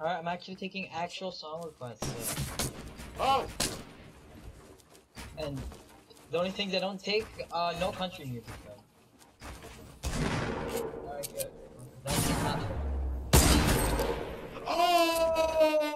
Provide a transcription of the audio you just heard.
Alright, I'm actually taking actual song requests. So. Oh! And the only things I don't take, uh, no country music though. Alright, good. That's not Oh!